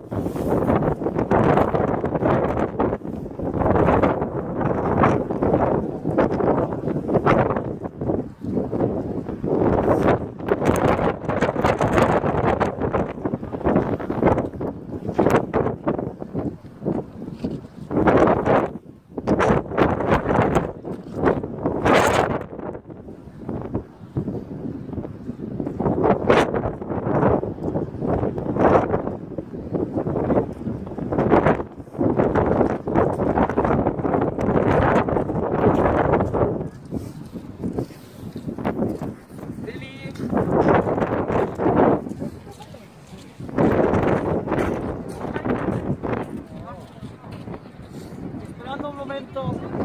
you momento.